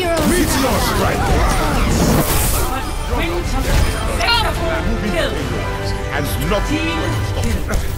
heroes. Meteor strike. Kill. And not. Team.